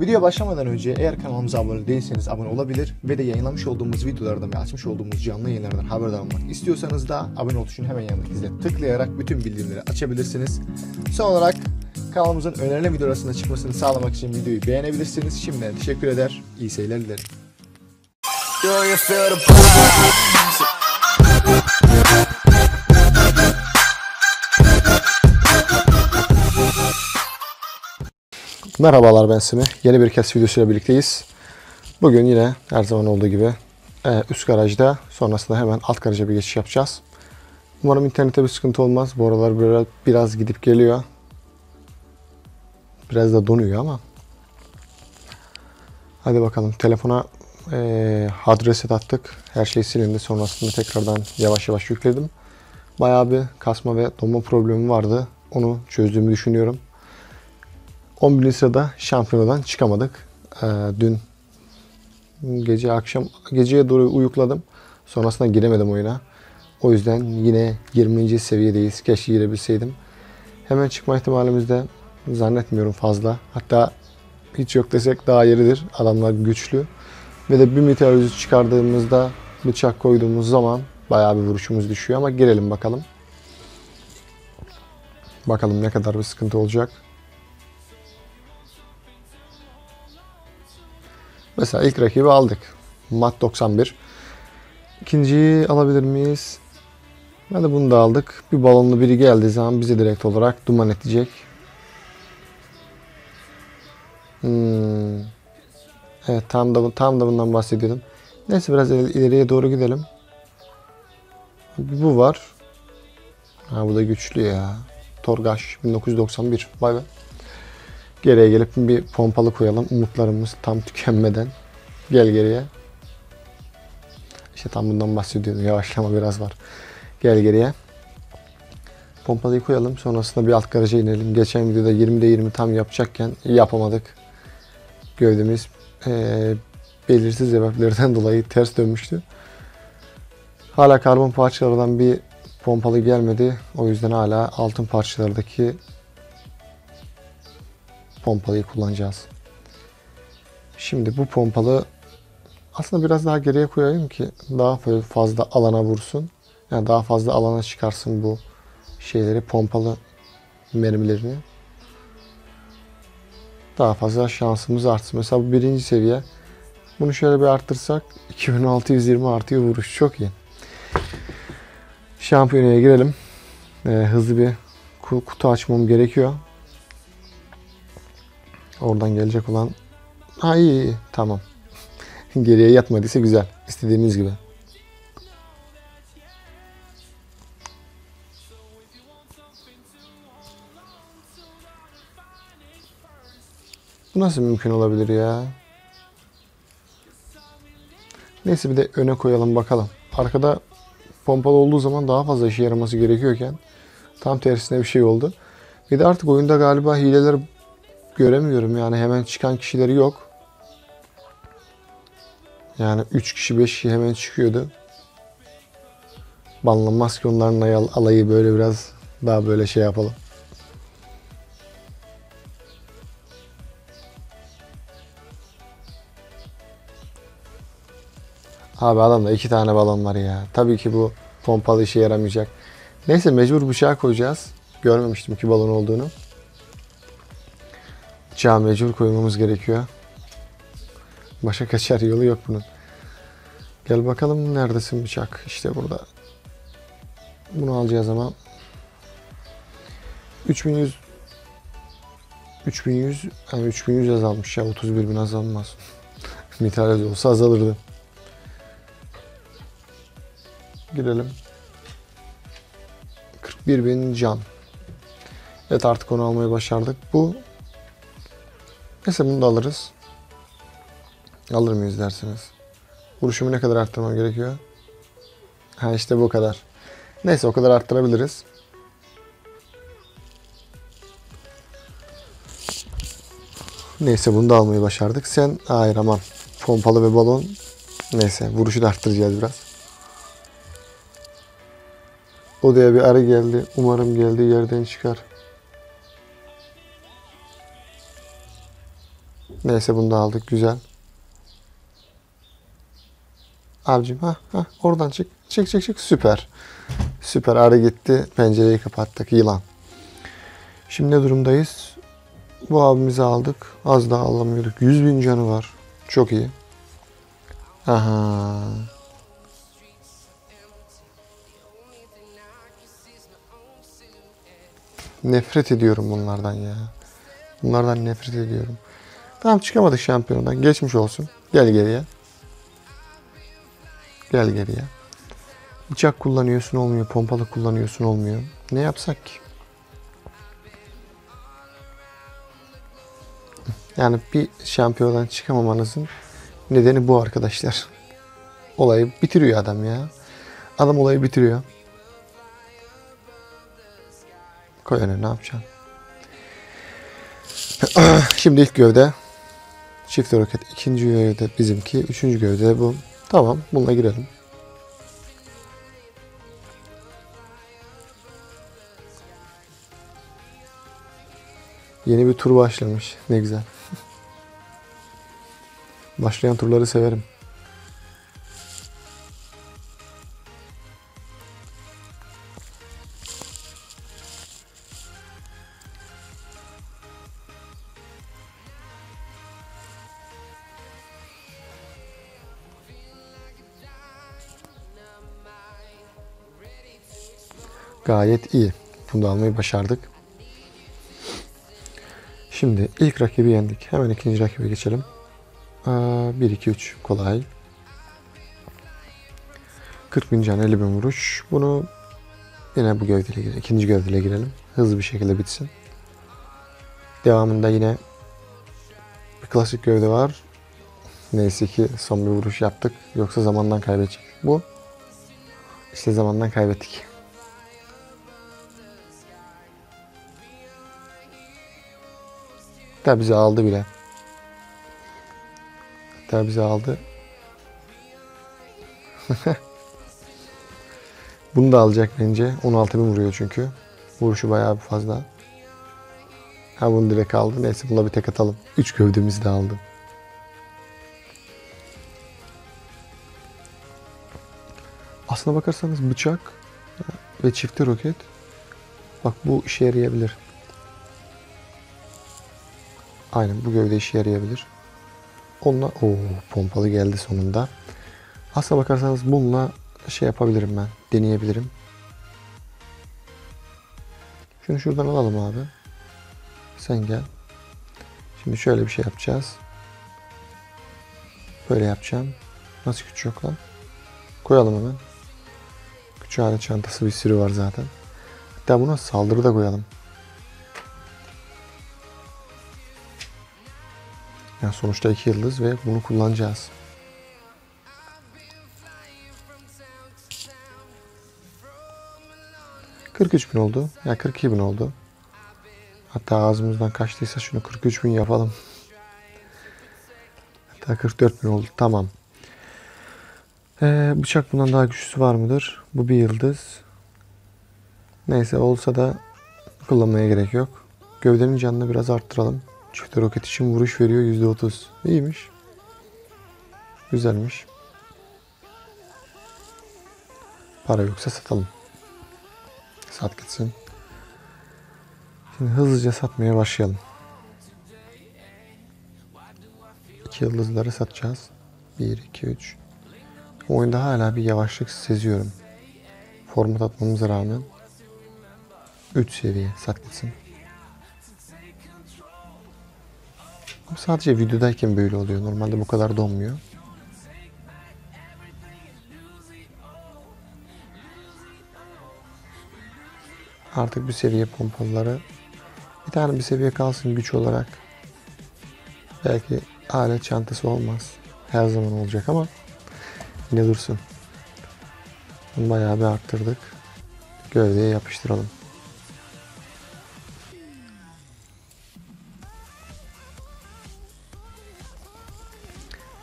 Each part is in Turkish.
Videoya başlamadan önce eğer kanalımıza abone değilseniz abone olabilir ve de yayınlamış olduğumuz videolardan ve açmış olduğumuz canlı yayınlardan haberdar olmak istiyorsanız da abone ol tuşunun hemen yanındaki zile tıklayarak bütün bildirimleri açabilirsiniz. Son olarak kanalımızın önerilen video arasında çıkmasını sağlamak için videoyu beğenebilirsiniz. Şimdiden teşekkür eder, iyi seyirler dilerim. Merhabalar ben Simi. Yeni bir kes videosuyla birlikteyiz. Bugün yine her zaman olduğu gibi e, üst garajda sonrasında hemen alt garaja bir geçiş yapacağız. Umarım internette bir sıkıntı olmaz. Bu aralar biraz, biraz gidip geliyor. Biraz da donuyor ama. Hadi bakalım telefona e, hard reset attık. Her şey silindi. Sonrasında tekrardan yavaş yavaş yükledim. Bayağı bir kasma ve donma problemi vardı. Onu çözdüğümü düşünüyorum. 11. sırada şampiyonadan çıkamadık. Ee, dün gece akşam geceye doğru uyukladım. Sonrasında giremedim oyuna. O yüzden yine 20. seviyedeyiz. Keşke girebilseydim. Hemen çıkma ihtimalimiz de zannetmiyorum fazla. Hatta hiç yok desek daha yeridir. Adamlar güçlü. Ve de bir meteoroloji çıkardığımızda bıçak koyduğumuz zaman bayağı bir vuruşumuz düşüyor ama girelim bakalım. Bakalım ne kadar bir sıkıntı olacak. Mesela ilk rakibi aldık. Mat 91. İkinciyi alabilir miyiz? Hadi bunu da aldık. Bir balonlu biri geldiği zaman bize direkt olarak duman edecek. Hmm. Evet tam da, tam da bundan bahsediyordum. Neyse biraz il- ileriye doğru gidelim. Bu var. Ha bu da güçlü ya. Torgaş 1991. Vay be. Geriye gelip bir pompalı koyalım. Umutlarımız tam tükenmeden. Gel geriye. İşte tam bundan bahsediyordum. Yavaşlama biraz var. Gel geriye. Pompalıyı koyalım. Sonrasında bir alt garaja inelim. Geçen videoda 20'de 20 tam yapacakken yapamadık. Gövdemiz eee, belirsiz sebeplerden dolayı ters dönmüştü. Hala karbon parçalardan bir pompalı gelmedi. O yüzden hala altın parçalardaki pompalıyı kullanacağız. Şimdi bu pompalı aslında biraz daha geriye koyayım ki daha fazla alana vursun. Yani daha fazla alana çıkarsın bu şeyleri pompalı mermilerini. Daha fazla şansımız artsın. Mesela bu birinci seviye. Bunu şöyle bir arttırsak 2620 artıyor vuruş. Çok iyi. Şampiyonaya girelim. Ee, hızlı bir ku- kutu açmam gerekiyor. Oradan gelecek olan... Ha tamam. Geriye yatmadıysa güzel. İstediğimiz gibi. Bu nasıl mümkün olabilir ya? Neyse bir de öne koyalım bakalım. Arkada pompalı olduğu zaman daha fazla işe yaraması gerekiyorken tam tersine bir şey oldu. Bir de artık oyunda galiba hileler göremiyorum yani hemen çıkan kişileri yok. Yani 3 kişi 5 kişi hemen çıkıyordu. Banlanmaz ki onların alayı böyle biraz daha böyle şey yapalım. Abi adamda iki tane balon var ya. Tabii ki bu pompalı işe yaramayacak. Neyse mecbur bıçağı koyacağız. Görmemiştim ki balon olduğunu. Bıçağı mecbur koymamız gerekiyor. Başka kaçar yolu yok bunun. Gel bakalım neredesin bıçak? İşte burada. Bunu alacağız ama 3100 3100 yani 3100 azalmış ya 31 bin azalmaz. Mitralyoz olsa azalırdı. Girelim. 41 bin can. Evet artık onu almayı başardık. Bu Neyse bunu da alırız. Alır mıyız dersiniz? Vuruşumu ne kadar arttırmam gerekiyor? Ha işte bu kadar. Neyse o kadar arttırabiliriz. Neyse bunu da almayı başardık. Sen hayır aman. Pompalı ve balon. Neyse vuruşu da arttıracağız biraz. Odaya bir arı geldi. Umarım geldiği yerden çıkar. Neyse bunu da aldık. Güzel. Abicim ha ha oradan çık. Çık çık çık. Süper. Süper. Arı gitti. Pencereyi kapattık. Yılan. Şimdi ne durumdayız? Bu abimizi aldık. Az daha alamıyorduk. 100 bin canı var. Çok iyi. Aha. Nefret ediyorum bunlardan ya. Bunlardan nefret ediyorum. Tamam çıkamadık şampiyondan. Geçmiş olsun. Gel geriye. Gel geriye. Bıçak kullanıyorsun olmuyor. Pompalı kullanıyorsun olmuyor. Ne yapsak ki? Yani bir şampiyondan çıkamamanızın nedeni bu arkadaşlar. Olayı bitiriyor adam ya. Adam olayı bitiriyor. Koy önüne ne yapacaksın? Şimdi ilk gövde. Çift roket. ikinci gövde bizimki. Üçüncü gövde de bu. Tamam bununla girelim. Yeni bir tur başlamış. Ne güzel. Başlayan turları severim. Gayet iyi. Bunu da almayı başardık. Şimdi ilk rakibi yendik. Hemen ikinci rakibe geçelim. 1, 2, 3 kolay. 40 bin can 50 bin vuruş. Bunu yine bu gövdeyle girelim. İkinci gövdeyle girelim. Hızlı bir şekilde bitsin. Devamında yine bir klasik gövde var. Neyse ki son bir vuruş yaptık. Yoksa zamandan kaybedecek. Bu işte zamandan kaybettik. Hatta bizi aldı bile. Hatta bizi aldı. Bunu da alacak bence. 16 bin vuruyor çünkü. Vuruşu bayağı bir fazla. Ha bunu direkt aldı. Neyse buna bir tek atalım. 3 gövdemizi de aldım. Aslına bakarsanız bıçak ve çifte roket. Bak bu işe yarayabilir. Aynen bu gövde işe yarayabilir. Onunla o pompalı geldi sonunda. Aslına bakarsanız bununla şey yapabilirim ben. Deneyebilirim. Şunu şuradan alalım abi. Sen gel. Şimdi şöyle bir şey yapacağız. Böyle yapacağım. Nasıl küçük yok lan? Koyalım hemen. Küçük alet çantası bir sürü var zaten. Hatta buna saldırı da koyalım. Yani sonuçta iki yıldız ve bunu kullanacağız. ...43 bin oldu. Ya 42 bin oldu. Hatta ağzımızdan kaçtıysa şunu 43 bin yapalım. Hatta 44 bin oldu. Tamam. Ee, bıçak bundan daha güçlüsü var mıdır? Bu bir yıldız. Neyse olsa da kullanmaya gerek yok. Gövdenin canını biraz arttıralım. Çift roket için vuruş veriyor %30. İyiymiş. Güzelmiş. Para yoksa satalım. Sat gitsin. Şimdi hızlıca satmaya başlayalım. İki yıldızları satacağız. 1, 2, 3. Oyunda hala bir yavaşlık seziyorum. Format atmamıza rağmen. 3 seviye sat gitsin. Sadece videodayken böyle oluyor. Normalde bu kadar donmuyor. Artık bir seviye pompalıları bir tane bir seviye kalsın güç olarak. Belki alet çantası olmaz. Her zaman olacak ama yine dursun. Bayağı bir arttırdık. Gövdeye yapıştıralım.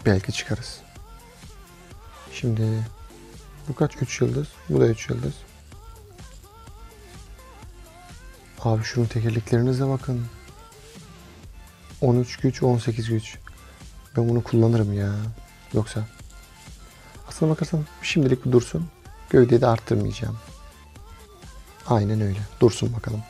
Belki çıkarız. Şimdi bu kaç? 3 yıldız. Bu da 3 yıldız. Abi şunun tekerleklerinize bakın. 13 güç, 18 güç. Ben bunu kullanırım ya. Yoksa. Aslına bakarsan şimdilik bir dursun. Gövdeyi de arttırmayacağım. Aynen öyle. Dursun bakalım.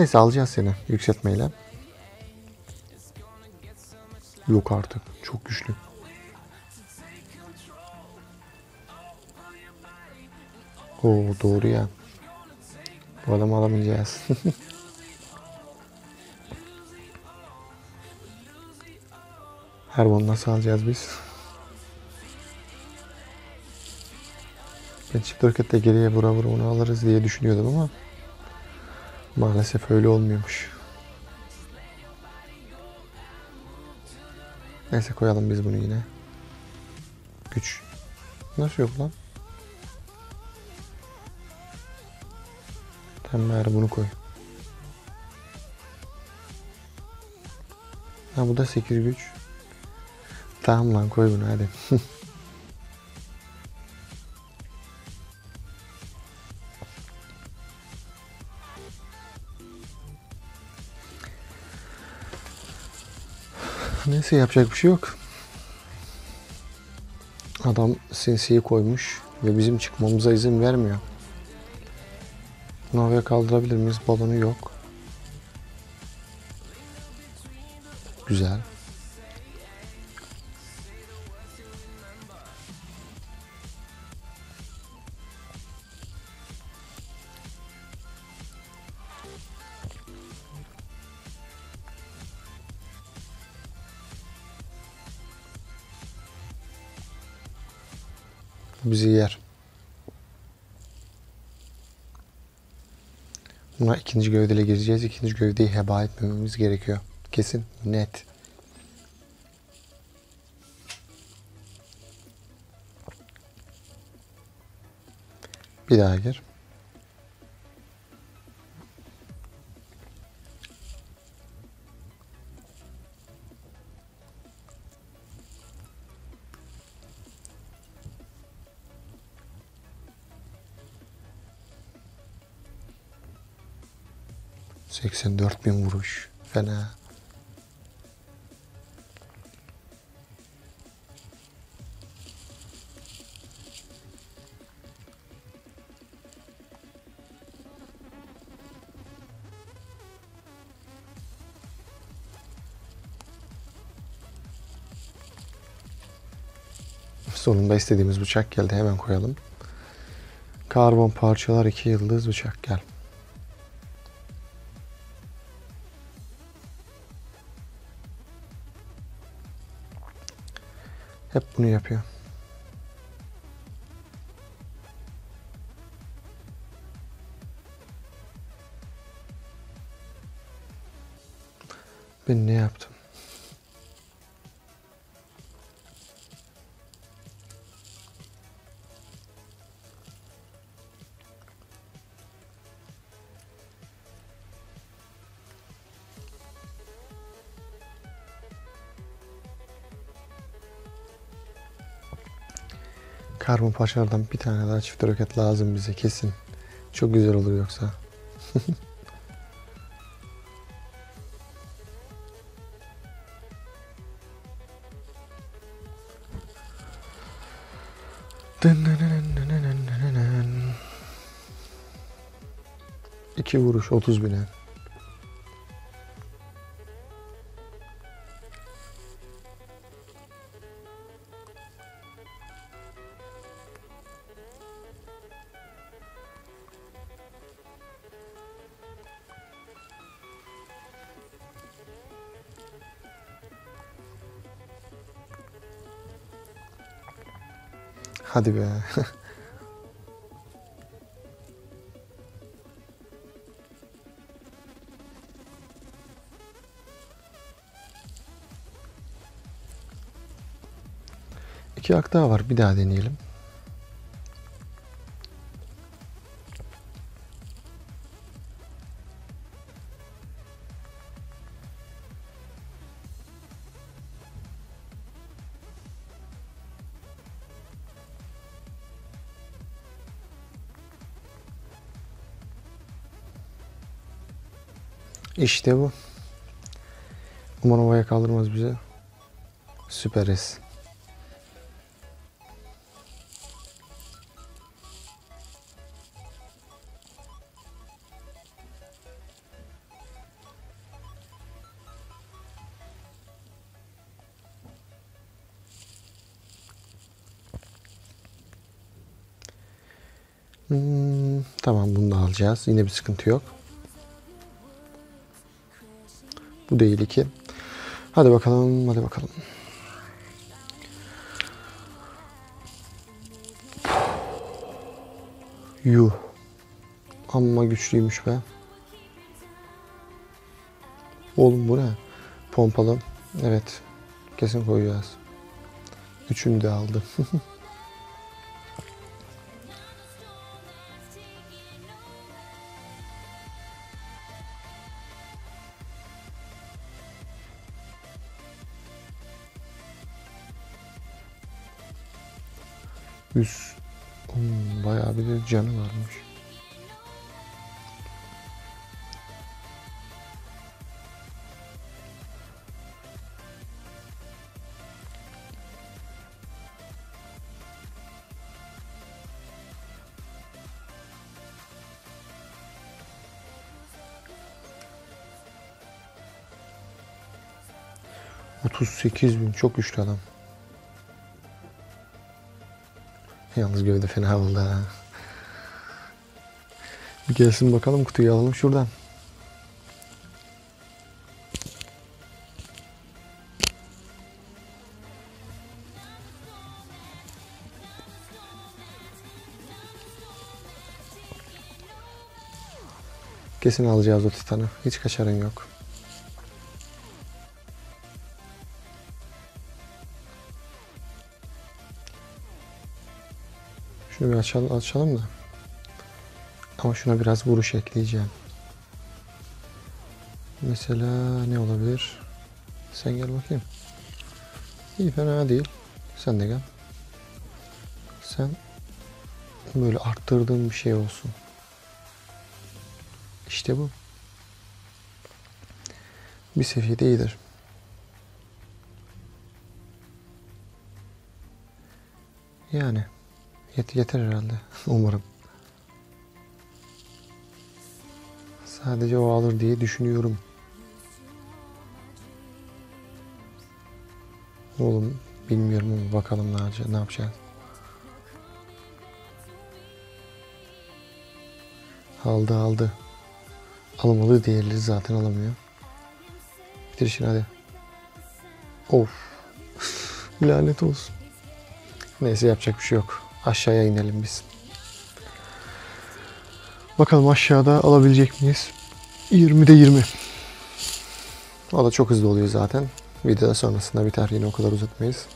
Neyse alacağız seni yükseltmeyle. Yok artık. Çok güçlü. Oo doğru ya. Bu adamı alamayacağız. Herbon'u nasıl alacağız biz? Ben çift hareketle geriye vura vura onu alırız diye düşünüyordum ama maalesef öyle olmuyormuş. Neyse koyalım biz bunu yine. Güç. Nasıl yok lan? Tamam bari bunu koy. Ha bu da 8 güç. Tamam lan koy bunu hadi. Neyse yapacak bir şey yok. Adam sinsiyi koymuş ve bizim çıkmamıza izin vermiyor. Bunu kaldırabilir miyiz? Balonu yok. Güzel. Bizi yer. Buna ikinci gövdeyle gireceğiz. İkinci gövdeyi heba etmememiz gerekiyor. Kesin, net. Bir daha gir. Seksen dört bin vuruş. Fena. Sonunda istediğimiz bıçak geldi. Hemen koyalım. Karbon parçalar iki yıldız bıçak gel. Hep bunu yapıyor. Ben ne yaptım? Karbon parçalardan bir tane daha çift roket lazım bize kesin. Çok güzel olur yoksa. İki vuruş 30 bine. Hadi be. İki hak daha var. Bir daha deneyelim. İşte bu. Umarım havaya kaldırmaz bize. Süperiz. Hmm, tamam bunu da alacağız. Yine bir sıkıntı yok. Bu değil iki. Hadi bakalım, hadi bakalım. Yuh. Amma güçlüymüş be. Oğlum bu ne? Pompalı. Evet. Kesin koyacağız. Üçünü de aldı. Yüz. Hmm, bayağı bir de canı varmış. Bin çok güçlü adam. Yalnız gövde fena oldu ha. Bir gelsin bakalım kutuyu alalım şuradan. Kesin alacağız o titanı. Hiç kaçarın yok. Şunu bir açalım, açalım da. Ama şuna biraz vuruş ekleyeceğim. Mesela ne olabilir? Sen gel bakayım. İyi fena değil. Sen de gel. Sen böyle arttırdığın bir şey olsun. İşte bu. Bir seviyede iyidir. Yani. Yet yeter herhalde. Umarım. Sadece o alır diye düşünüyorum. Oğlum bilmiyorum ama bakalım ne yapacağız. Aldı aldı. Alamalı diğerleri zaten alamıyor. Bitir işini hadi. Of. Lanet olsun. Neyse yapacak bir şey yok. Aşağıya inelim biz. Bakalım aşağıda alabilecek miyiz? 20'de 20. O da çok hızlı oluyor zaten. Video sonrasında biter yine o kadar uzatmayız.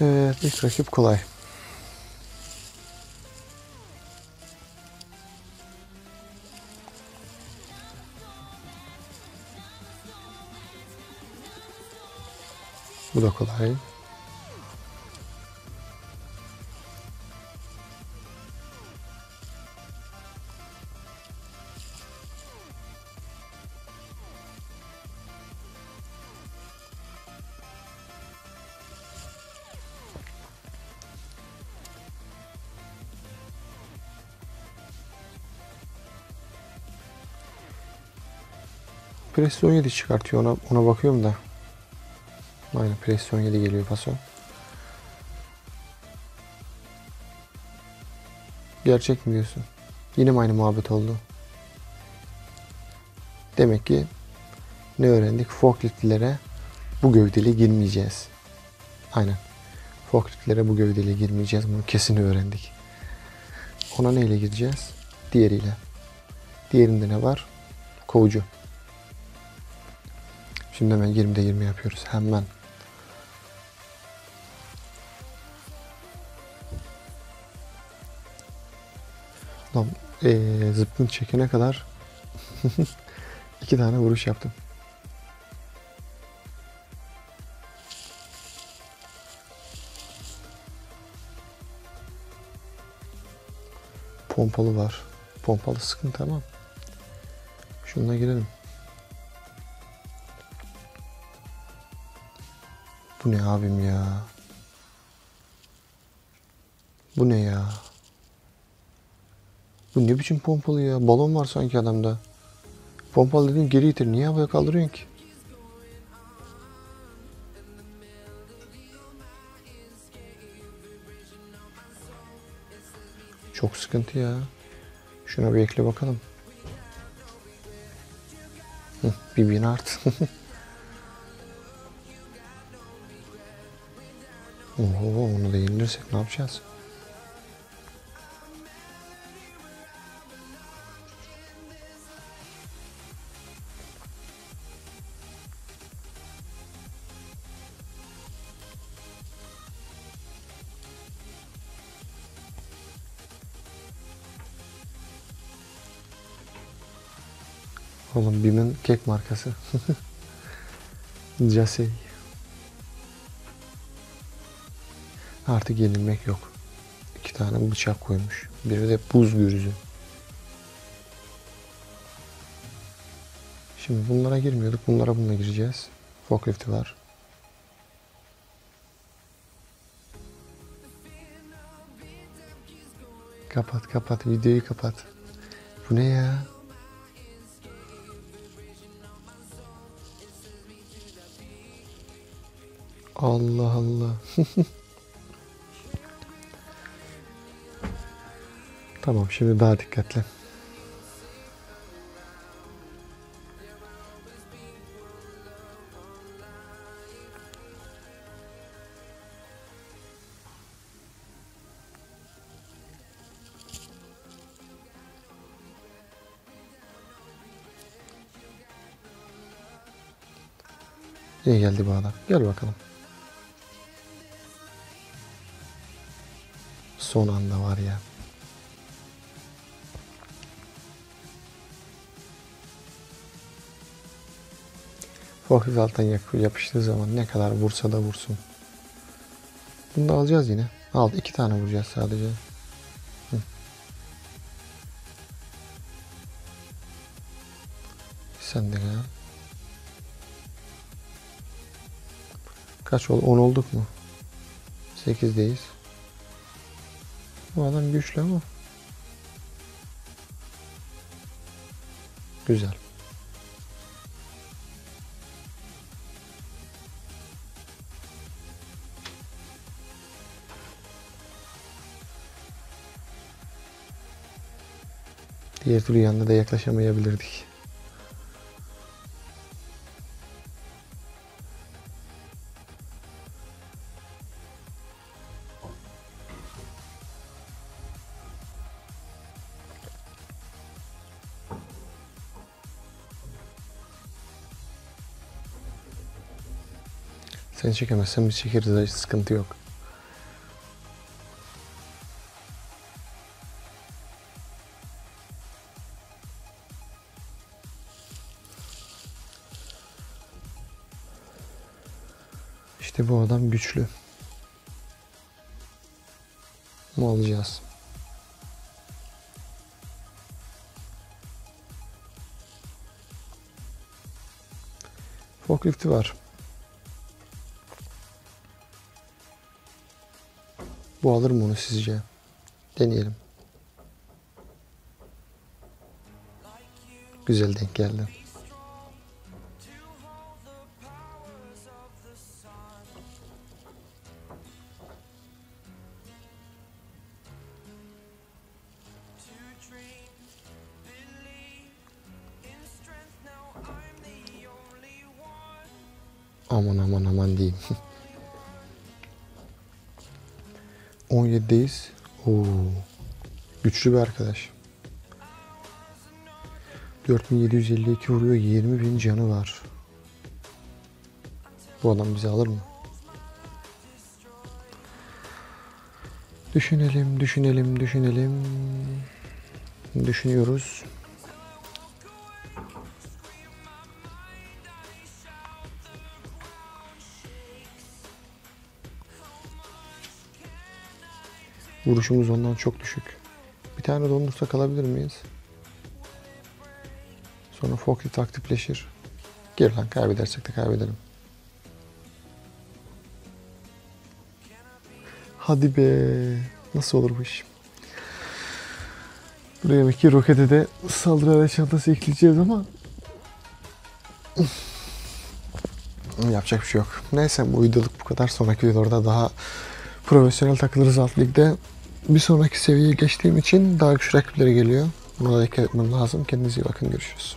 Evet ilk rakip kolay. Da kolay. Preston 17 çıkartıyor ona, ona bakıyorum da. Aynen Preston 17 geliyor fason. Gerçek mi diyorsun? Yine mi aynı muhabbet oldu? Demek ki ne öğrendik? Forkliftlere bu gövdeli girmeyeceğiz. Aynen. Forkliftlere bu gövdeli girmeyeceğiz. Bunu kesin öğrendik. Ona neyle gireceğiz? Diğeriyle. Diğerinde ne var? Kovucu. Şimdi hemen 20'de 20 yapıyoruz. Hemen. Ee, zıpkın çekene kadar iki tane vuruş yaptım. Pompalı var. Pompalı sıkıntı ama. Şununla girelim. Bu ne abim ya? Bu ne ya? Bu ne biçim pompalı ya? Balon var sanki adamda. Pompalı dediğin geri itir. Niye havaya kaldırıyorsun ki? Çok sıkıntı ya. Şuna bir ekle bakalım. Hı, bir bin art. Oho onu da yenilirsek ne yapacağız? Oğlum Bim'in kek markası. Jasey. Artık yenilmek yok. İki tane bıçak koymuş. Biri de buz gürzü. Şimdi bunlara girmiyorduk. Bunlara bununla gireceğiz. Forklift'i var. Kapat kapat. Videoyu kapat. Bu ne ya? Allah Allah. tamam şimdi daha dikkatli. İyi geldi bu adam. Gel bakalım. Son anda var ya. Forklift alttan yapıştığı zaman ne kadar vursa da vursun. Bunu da alacağız yine. Al iki tane vuracağız sadece. Sen de gel. Kaç oldu? 10 olduk mu? 8'deyiz. Bu adam güçlü ama. Güzel. Diğer türlü yanına da yaklaşamayabilirdik. Sen çekemezsen biz çekeriz. hiç Sıkıntı yok. İşte bu adam güçlü. Bunu alacağız. Forklifti var. Bu alır mı onu sizce? Deneyelim. Güzel denk geldi. 17'deyiz. Oo. Güçlü bir arkadaş. 4752 vuruyor. 20 bin canı var. Bu adam bizi alır mı? Düşünelim, düşünelim, düşünelim. Düşünüyoruz. Vuruşumuz ondan çok düşük. Bir tane dondursak alabilir miyiz? Sonra forklift aktifleşir. Gir lan kaybedersek de kaybedelim. Hadi be. Nasıl olur bu iş? Buraya ki rokete de saldırı araç çantası ekleyeceğiz ama yapacak bir şey yok. Neyse bu videoluk bu kadar. Sonraki videolarda daha profesyonel takılırız alt ligde. Bir sonraki seviyeye geçtiğim için daha güçlü rakipleri geliyor. Buna da dikkat etmem lazım. Kendinize iyi bakın. Görüşürüz.